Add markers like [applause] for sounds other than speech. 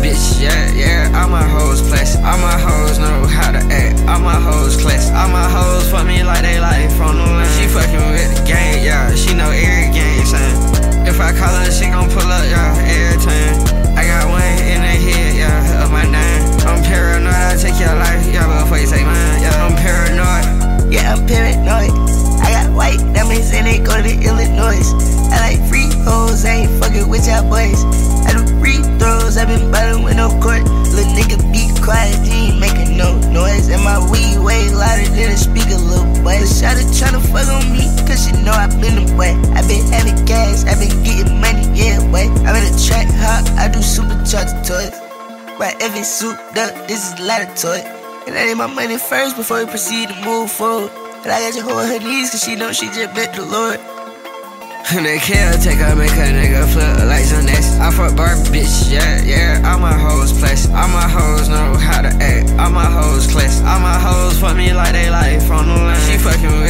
bitch, yeah, yeah. All my hoes class, all my hoes know how to act. All my hoes class, all my hoes fuck me like they like from the line. She fucking with the gang, yeah. She know every gang, son. If I call her, she gon' pull up, yeah, every time. I got one in the head, yeah, of my nine. I'm paranoid, I take your life, yeah, before you take mine, yeah. I'm paranoid, yeah, I'm paranoid. I got white, that means they go to Illinois. I like free hoes, I ain't fucking with y'all boys no court. Little nigga be quiet, he ain't making no noise. And my weed way louder than a speaker, little boy. Shawty tryna fuck on me, cause she know I been the boy. I been having gas, I been getting money, yeah, boy. I'm in a track hop, I do supercharged toys. Right, every souped up, this is laboratory. And I need my money first before we proceed to move forward. And I got you hold her knees, cause she know she just met the Lord. [laughs] And they can't take her, make her nigga fuck me like they like from the land. She fucking with